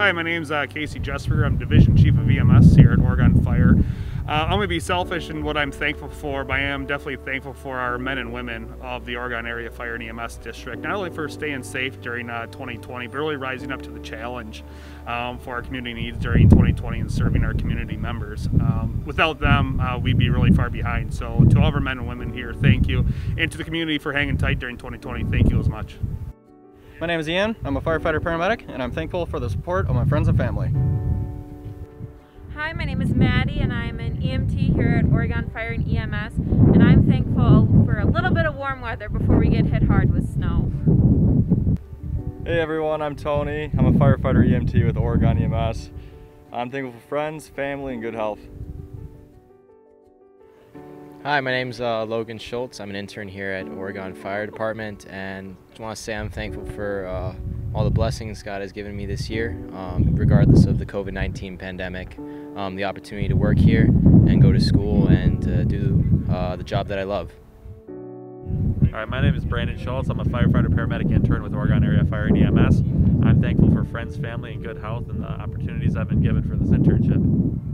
Hi, my name's uh, Casey Jesper. I'm Division Chief of EMS here at Oregon Fire. Uh, I'm going to be selfish in what I'm thankful for, but I am definitely thankful for our men and women of the Oregon Area Fire and EMS District, not only for staying safe during uh, 2020, but really rising up to the challenge um, for our community needs during 2020 and serving our community members. Um, without them, uh, we'd be really far behind. So to all of our men and women here, thank you. And to the community for hanging tight during 2020, thank you as much. My name is Ian. I'm a firefighter paramedic, and I'm thankful for the support of my friends and family. Hi, my name is Maddie, and I'm an EMT here at Oregon Fire and EMS, and I'm thankful for a little bit of warm weather before we get hit hard with snow. Hey everyone, I'm Tony. I'm a firefighter EMT with Oregon EMS. I'm thankful for friends, family, and good health. Hi, my name's uh, Logan Schultz. I'm an intern here at Oregon Fire Department, and just want to say I'm thankful for uh, all the blessings God has given me this year, um, regardless of the COVID 19 pandemic. Um, the opportunity to work here and go to school and uh, do uh, the job that I love. All right, my name is Brandon Schultz. I'm a firefighter paramedic intern with Oregon Area Fire and EMS. I'm thankful for friends, family, and good health and the opportunities I've been given for this internship.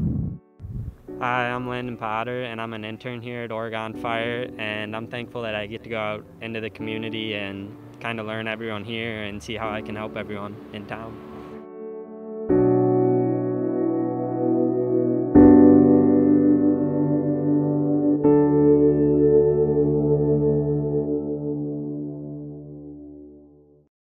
Hi, I'm Landon Potter, and I'm an intern here at Oregon Fire, and I'm thankful that I get to go out into the community and kind of learn everyone here and see how I can help everyone in town.